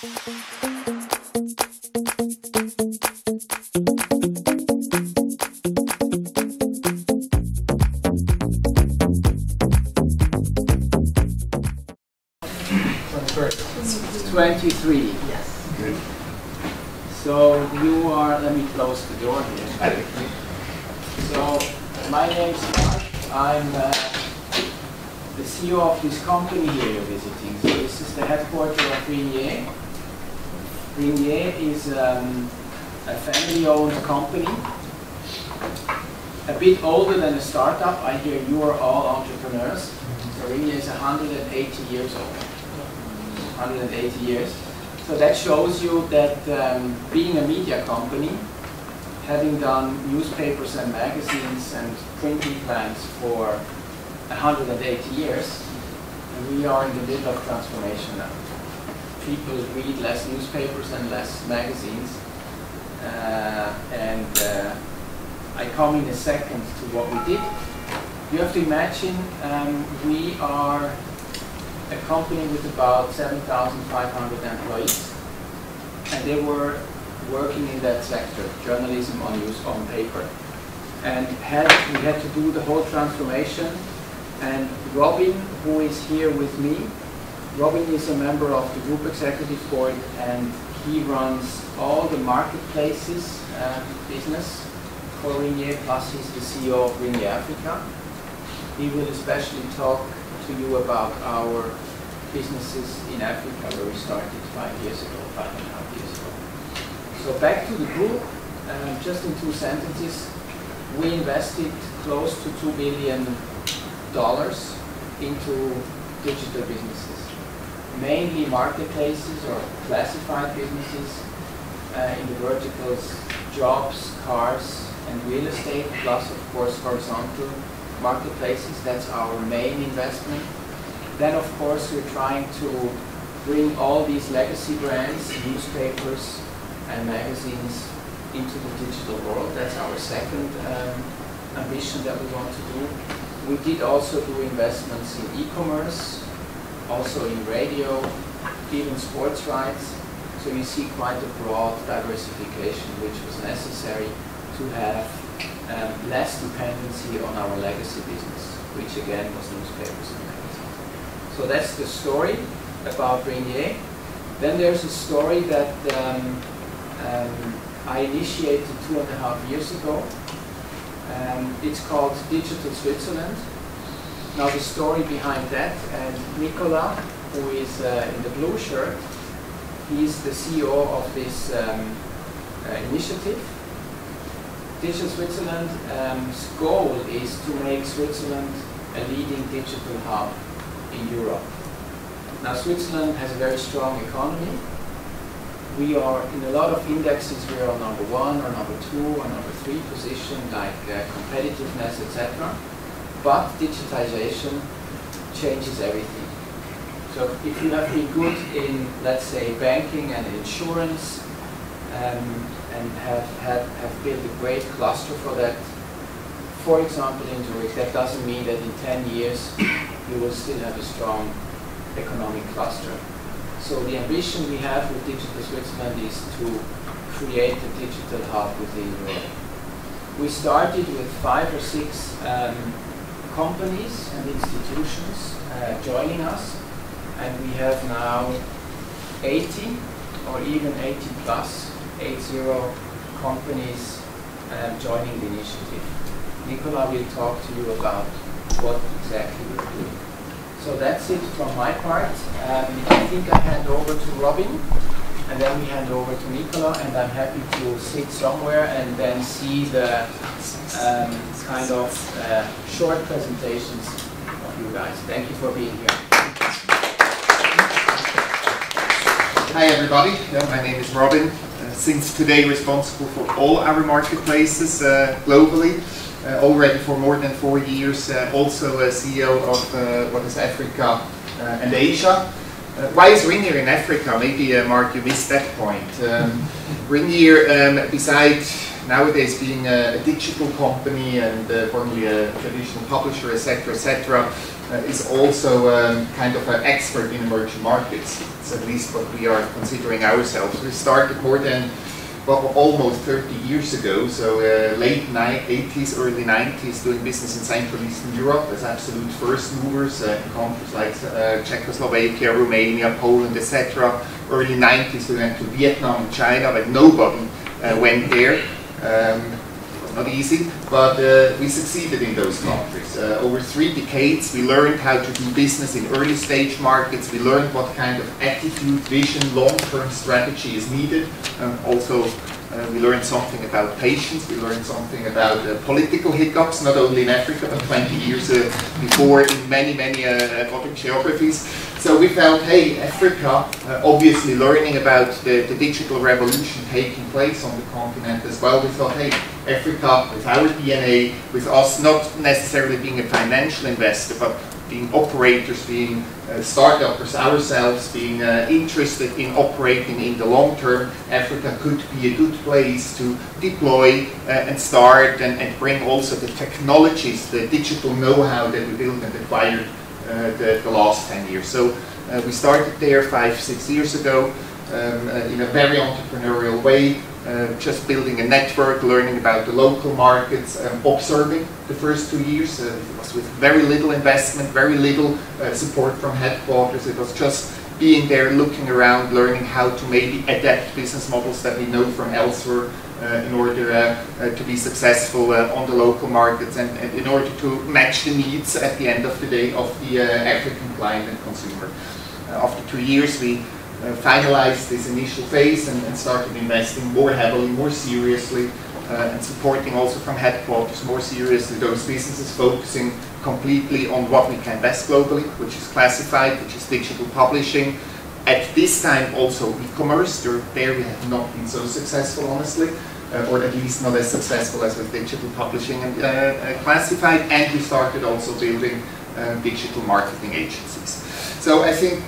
Twenty-three. Yes. Good. So you are, let me close the door here. So my name's Marc. I'm uh, the CEO of this company here you're visiting. So this is the headquarters of Ringier. Ringier is um, a family-owned company. A bit older than a startup. I hear you are all entrepreneurs. So Ringier is 180 years old. 180 years. So that shows you that um, being a media company, having done newspapers and magazines and printing plants for 180 years, we are in the middle of transformation now. People read less newspapers and less magazines, uh, and uh, I come in a second to what we did. You have to imagine um, we are a company with about 7,500 employees, and they were working in that sector, journalism on news on paper. And had, we had to do the whole transformation. And Robin, who is here with me, Robin is a member of the group executive board, and he runs all the marketplaces uh, business for plus he's the CEO of Ringier Africa. He will especially talk to you about our businesses in Africa where we started five years ago, five and a half years ago. So back to the group, um, just in two sentences, we invested close to $2 billion into digital businesses, mainly marketplaces or classified businesses uh, in the verticals jobs, cars, and real estate, plus of course horizontal marketplaces. That's our main investment. Then of course we're trying to bring all these legacy brands, newspapers and magazines into the digital world. That's our second um, ambition that we want to do. We did also do investments in e-commerce, also in radio, even sports rights. So you see quite a broad diversification which was necessary to have um, less dependency on our legacy business, which again was newspapers and magazines. So that's the story about Ringier. Then there's a story that um, um, I initiated two and a half years ago. Um, it's called Digital Switzerland. Now the story behind that, and Nicola, who is uh, in the blue shirt, he's the CEO of this um, uh, initiative. Digital Switzerland's um, goal is to make Switzerland a leading digital hub in Europe. Now Switzerland has a very strong economy. We are in a lot of indexes. We are number one or number two or number three position, like uh, competitiveness, etc. But digitization changes everything. So if you have been good in, let's say, banking and insurance, um, and have, have, have built a great cluster for that, for example in Zurich, that doesn't mean that in 10 years you will still have a strong economic cluster. So the ambition we have with Digital Switzerland is to create a digital hub within Europe. We started with five or six um, companies and institutions uh, joining us, and we have now 80 or even 80 plus, 80 companies um, joining the initiative. Nicola will talk to you about what exactly we're doing. So that's it from my part. Um, I think I hand over to Robin, and then we hand over to Nicola, and I'm happy to sit somewhere and then see the um, kind of uh, short presentations of you guys. Thank you for being here. Hi everybody, my name is Robin. Uh, since today responsible for all our marketplaces uh, globally. Uh, already for more than four years, uh, also a CEO of uh, what is Africa and Asia. why is Ringier in Africa? Maybe Marc, you missed that point. Um, Ringier, um, besides nowadays being a, a digital company and formerly a traditional publisher, etc., etc., uh, is also um, kind of an expert in emerging markets. It's at least what we are considering ourselves. We started more than well, almost 30 years ago, so uh, late 80s, early 90s, doing business in Central Eastern Europe as absolute first movers uh, in countries like uh, Czechoslovakia, Romania, Poland, etc. Early 90s, we went to Vietnam China, but nobody uh, went there. Um, not easy, but uh, we succeeded in those countries. Uh, over three decades, we learned how to do business in early stage markets. We learned what kind of attitude, vision, long-term strategy is needed. and also, uh, we learned something about patience. We learned something about uh, political hiccups, not only in Africa, but 20 years uh, before in many, many uh, other geographies. So we felt, hey, Africa, uh, obviously learning about the, the, digital revolution taking place on the continent as well, we thought, hey, Africa, with our DNA, with us not necessarily being a financial investor, but being operators, being uh, startups ourselves, being uh, interested in operating in the long term, Africa could be a good place to deploy uh, and start and, and bring also the technologies, the digital know-how that we built and acquired uh, the, the, last 10 years. So uh, we started there five, six years ago um, uh, in a very entrepreneurial way, just building a network, learning about the local markets, um, observing the first two years. it was with very little investment, very little support from headquarters. It was just being there, looking around, learning how to maybe adapt business models that we know from elsewhere uh, in order uh, uh, to be successful on the local markets and, and, in order to match the needs at the end of the day of the African client and consumer. after two years, we uh, finalized this initial phase and, and, started investing more heavily, more seriously, uh, and supporting also from headquarters more seriously those businesses focusing completely on what we can best globally, which is classified, which is digital publishing, at this time also e-commerce, there we have not been so successful honestly, uh, or at least not as successful as with digital publishing and uh, uh classified, and we started also building uh, digital marketing agencies. So I think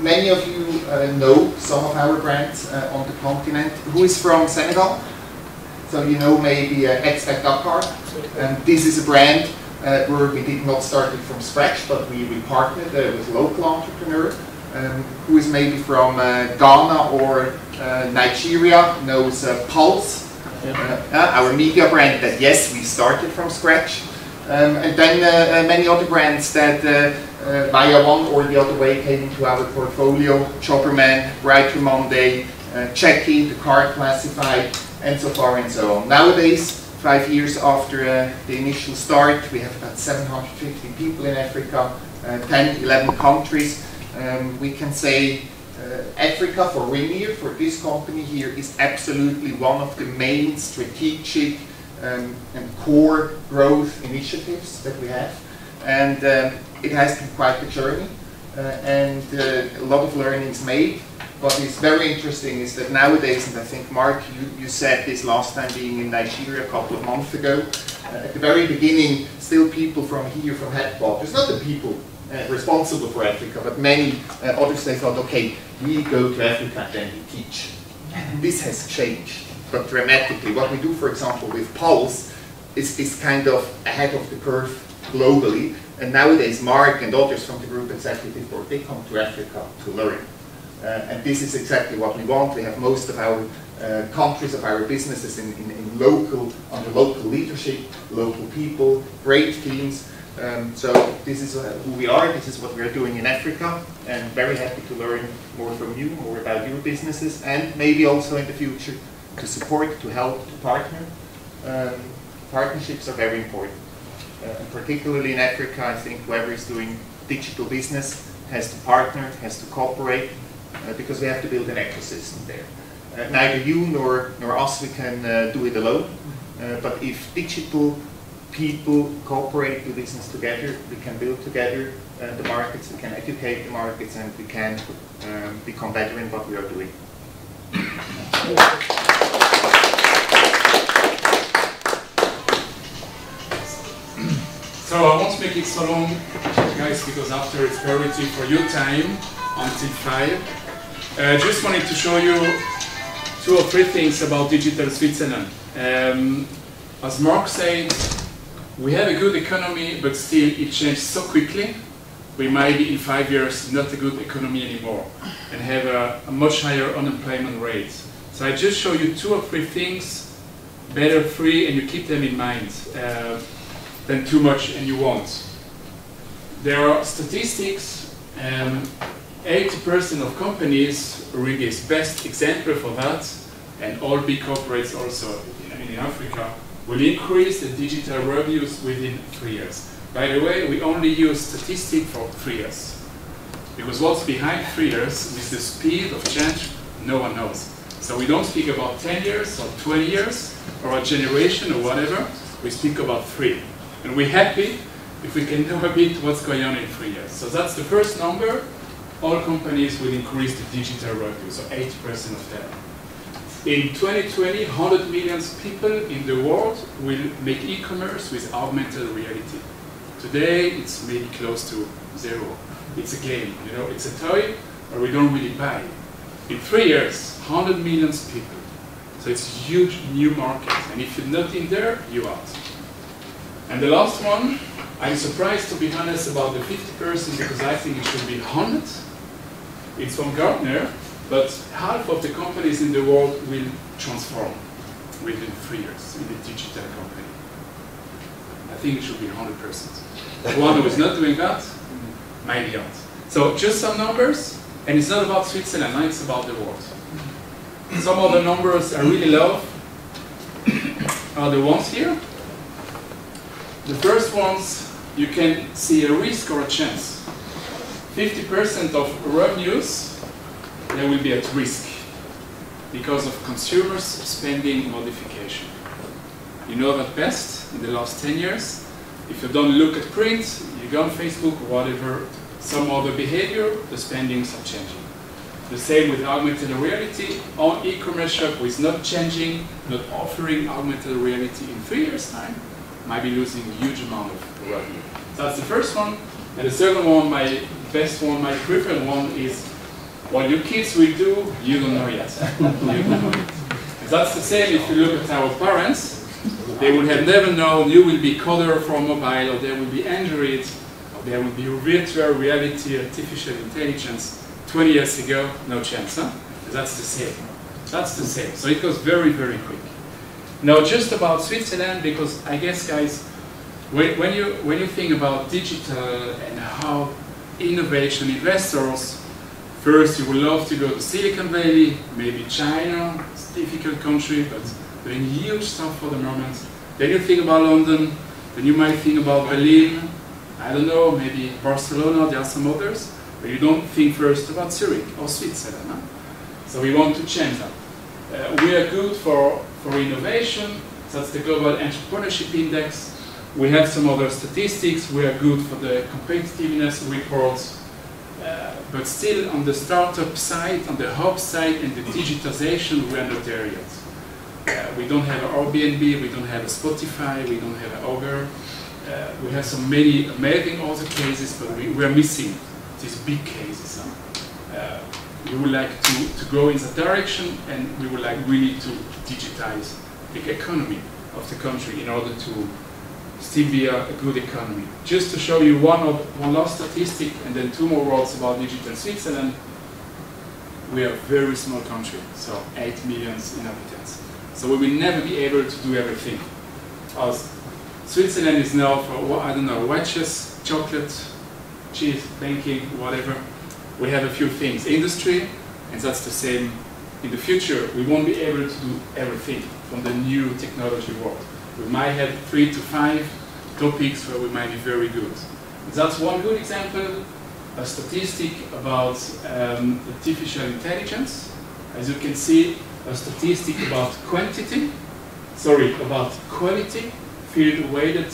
many of you uh, know some of our brands uh, on the continent. Who is from Senegal? So you know maybe uh, Expat-Dakar. And this is a brand where we did not start it from scratch, but we, we partnered with local entrepreneurs um, who is maybe from uh, Ghana or uh, Nigeria knows uh, Pulse, our media brand that yes, we started from scratch. Um, and then many other brands that uh, via one or the other way came into our portfolio, Jobberman, BrighterMonday, uh, Cheki, the car classified, and so far and so on. Nowadays, five years after uh, the initial start, we have about 750 people in Africa, uh, 10, 11 countries, um, we can say uh, Africa for Ringier, for this company here, is absolutely one of the main strategic um, and core growth initiatives that we have. And um, it has been quite a journey uh, and uh, a lot of learnings made. What is very interesting is that nowadays, and I think Marc, you, you said this last time being in Nigeria a couple of months ago, uh, at the very beginning, still people from here, from headquarters, not the people uh, responsible for Africa, but many uh, others they thought, okay, we go to Africa and then we teach. This has changed, but dramatically. What we do, for example, with Pulse is, is kind of ahead of the curve globally. And nowadays, Marc and others from the group executive board, they come to Africa to learn. Uh, and this is exactly what we want. We have most of our uh, countries of our businesses in, in, in, local, under local leadership, local people, great teams, um, so this is uh, who we are, this is what we are doing in Africa, and very happy to learn more from you, more about your businesses, and maybe also in the future to support, to help, to partner. Um, partnerships are very important. Uh, and particularly in Africa, I think whoever is doing digital business has to partner, has to cooperate, uh, because we have to build an ecosystem there. Uh, neither you nor, nor us, we can uh, do it alone, uh, but if digital people cooperate, do business together, we can build together uh, the markets, we can educate the markets, and we can um, become better in what we are doing. Make it so long, guys, because after it's priority for your time until 5. I uh, just wanted to show you two or three things about Digital Switzerland. Um, as Marc said, we have a good economy, but still it changed so quickly. we might be in five years not a good economy anymore and have a, a much higher unemployment rate. So I just show you two or three things, better three, and you keep them in mind uh, than too much and you won't. There are statistics, 80% um, of companies, really is best example for that, and all big corporates also I mean, in Africa, will increase the digital revenues within three years. By the way, we only use statistic for three years. Because what's behind three years with the speed of change, no one knows. So we don't speak about 10 years or 20 years or a generation or whatever, we speak about three. And we're happy if we can know a bit what's going on in three years. So that's the first number. All companies will increase the digital revenue, so 80% of them. In 2020, 100 million people in the world will make e-commerce with augmented reality. Today, it's maybe close to zero. It's a game, you know, it's a toy, or we don't really buy. it. In three years, 100 million people. So it's a huge new market, and if you're not in there, you're out. And the last one, I'm surprised to be honest about the 50% because I think it should be 100. It's from Gartner, but half of the companies in the world will transform within three years in the digital company. I think it should be 100%. The one who is not doing that, maybe not. So just some numbers, and it's not about Switzerland, it's about the world. Some of the numbers I really love are the ones here. The first ones, you can see a risk or a chance. 50% of revenues, they will be at risk because of consumers spending modification. You know that best in the last 10 years. If you don't look at print, you go on Facebook, whatever, some other behavior, the spendings are changing. The same with augmented reality. On e-commerce shop is not changing, not offering augmented reality in three years' time, might be losing a huge amount of revenue. So that's the first one. And the second one, my best one, my preferred one is what your kids will do, you don't know yet. don't know yet. That's the same if you look at our parents. They would have never known you will be color for mobile, or there will be Android, or there will be virtual reality, artificial intelligence. 20 years ago, no chance, huh? That's the same. That's the same. So it goes very, very quick. Now, just about Switzerland, because I guess, guys, when, when you when you think about digital and how innovation investors, first you would love to go to Silicon Valley, maybe China. It's a difficult country, but doing huge stuff for the moment. Then you think about London, then you might think about Berlin, I don't know, maybe Barcelona, there are some others, but you don't think first about Zurich or Switzerland. Huh? So we want to change that. Uh, we are good for, for innovation, that's the Global Entrepreneurship Index. We have some other statistics, we are good for the competitiveness reports, uh, but still on the startup side, on the hub side and the digitization, we are not there yet. Uh, we don't have an Airbnb, we don't have a Spotify, we don't have an Uber. Uh, we have some many amazing other cases, but we, we are missing this big cases. We would like to, to go in that direction and we would like really to digitize the economy of the country in order to still be a, a, good economy. Just to show you one, of, one last statistic and then two more words about digital Switzerland. We are a very small country, so 8 million inhabitants. So we will never be able to do everything. As Switzerland is known for, I don't know, watches, chocolate, cheese, banking, whatever. We have a few things. Industry, and that's the same in the future. We won't be able to do everything from the new technology world. We might have three to five topics where we might be very good. That's one good example, a statistic about um, artificial intelligence. As you can see, a statistic about quantity, sorry, about quality, field-weighted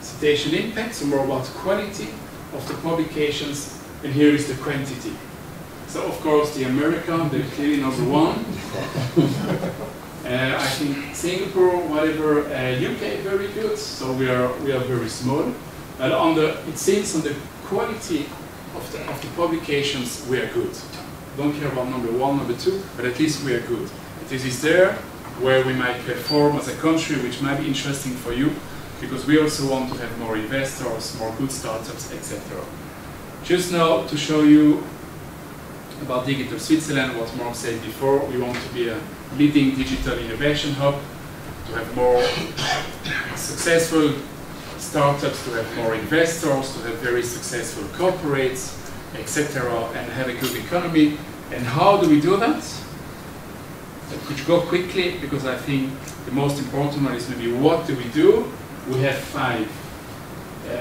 citation impact, so more about quality of the publications, and here is the quantity. So of course the American, they're clearly number one. uh, I think Singapore, whatever, uh, UK very good, so we are we are very small. And on the it seems on the quality of the of the publications we are good. Don't care about number one, number two, but at least we are good. This is there where we might perform as a country, which might be interesting for you, because we also want to have more investors, more good startups, etc. Just now to show you about Digital Switzerland, what Marc said before, we want to be a leading digital innovation hub, to have more successful startups, to have more investors, to have very successful corporates, etc., and have a good economy. And how do we do that? So could go quickly, because I think the most important one is maybe what do we do? We have five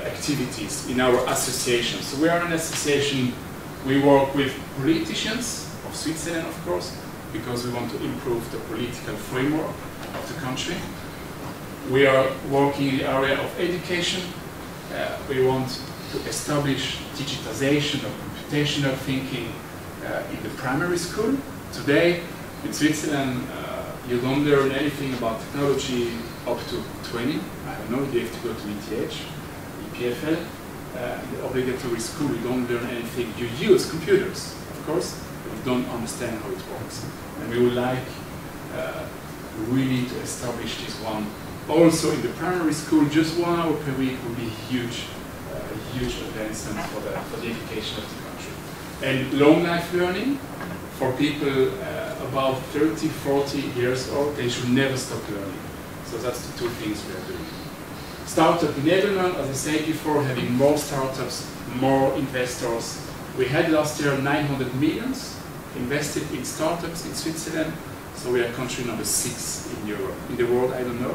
activities in our association. So we are an association, we work with politicians of Switzerland, of course, because we want to improve the political framework of the country. We are working in the area of education. Uh, we want to establish digitization of computational thinking uh, in the primary school. Today, in Switzerland, uh, you don't learn anything about technology up to 20. I don't know, you have to go to ETH, EPFL. Uh, obligatory school, you don't learn anything. You use computers, of course, but you don't understand how it works. And we would like uh, really to establish this one. Also in the primary school, just one hour per week would be huge, uh, huge advancement for the, for the education of the country. And long life learning for people uh, about 30, 40 years old, they should never stop learning. So that's the two things we are doing. Startup enablement, as I said before, having more startups, more investors. We had last year 900 millions invested in startups in Switzerland. So we are country number six in Europe. In the world, I don't know,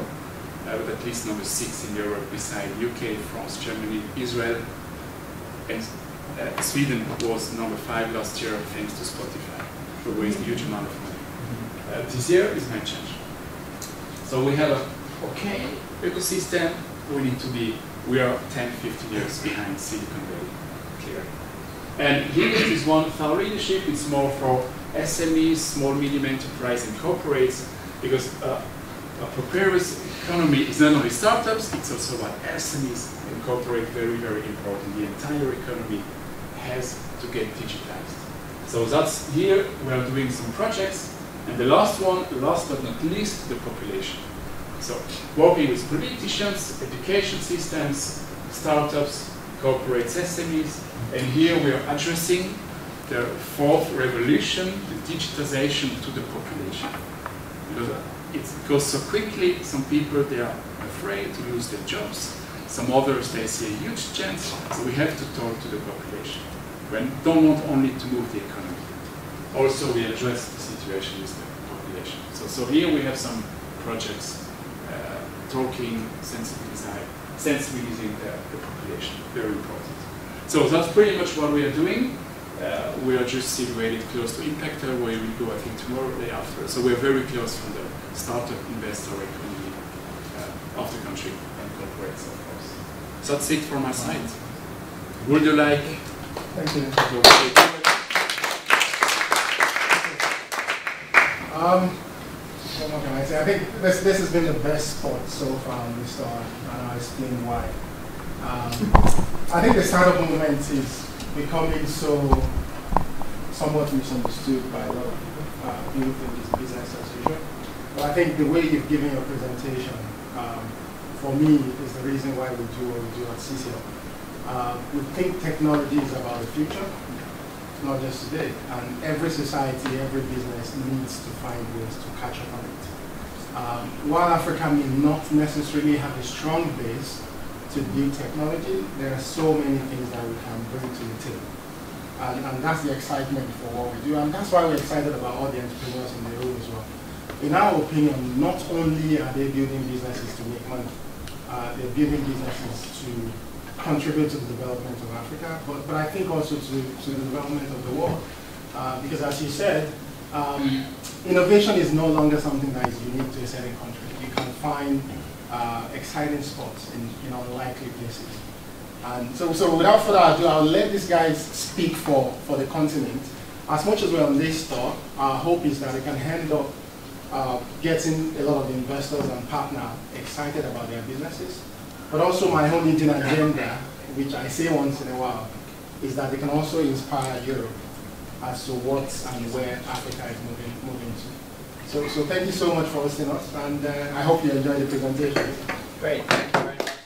uh, but at least number six in Europe beside UK, France, Germany, Israel, and uh, Sweden was number five last year thanks to Spotify, who raised a huge amount of money. Uh, this year is my change. So we have a okay ecosystem. We need to be, we are 10, 15 years behind Silicon Valley, clear. And here is one thought leadership. It's more for SMEs, small, medium enterprise, and corporates, because uh, a prosperous economy is not only startups, it's also about SMEs and corporate, very, very important. The entire economy has to get digitized. So that's here, we are doing some projects. And the last one, last but not least, the population. So working with politicians, education systems, startups, corporates, SMEs, and here we are addressing the fourth revolution, the digitization to the population. Because it goes so quickly, some people, they are afraid to lose their jobs. Some others, they see a huge chance, so we have to talk to the population. We don't want only to move the economy. Also, we address the situation with the population. So, so here we have some projects talking, sensibilizing, sensibilizing the, the population, very important. So that's pretty much what we are doing. Uh, we are just situated close to Impact Hub, where we go, I think, tomorrow, day after. So we're very close from the startup investor economy uh, of the country and corporates, of course. So that's it from my side. Would you like? Thank you. Um, what can I say? I think this, this has been the best spot so far on this store, and I'll explain why. Um, I think the startup movement is becoming so somewhat misunderstood by a lot of people. Uh, people think it's business as usual. But I think the way you've given your presentation, um, for me, is the reason why we do what we do at CcHUB. Uh, we think technology is about the future, not just today. And every society, every business needs to find ways to catch up on it. Um, while Africa may not necessarily have a strong base to build technology, there are so many things that we can bring to the table. And, and that's the excitement for what we do. And that's why we're excited about all the entrepreneurs in the room as well. In our opinion, not only are they building businesses to make money, uh, they're building businesses to contribute to the development of Africa, but, but I think also to, to the development of the world. Uh, because as you said, um, innovation is no longer something that is unique to a certain country. You can find uh, exciting spots in, in unlikely places. And so, so without further ado, I'll let these guys speak for, for the continent. As much as we're on this talk, our hope is that we can end up uh, getting a lot of investors and partners excited about their businesses. But also my own hidden agenda, which I say once in a while, is that they can also inspire Europe as to what and where Africa is moving, moving to. So, so thank you so much for hosting us, and uh, I hope you enjoyed the presentation. Great, thank you.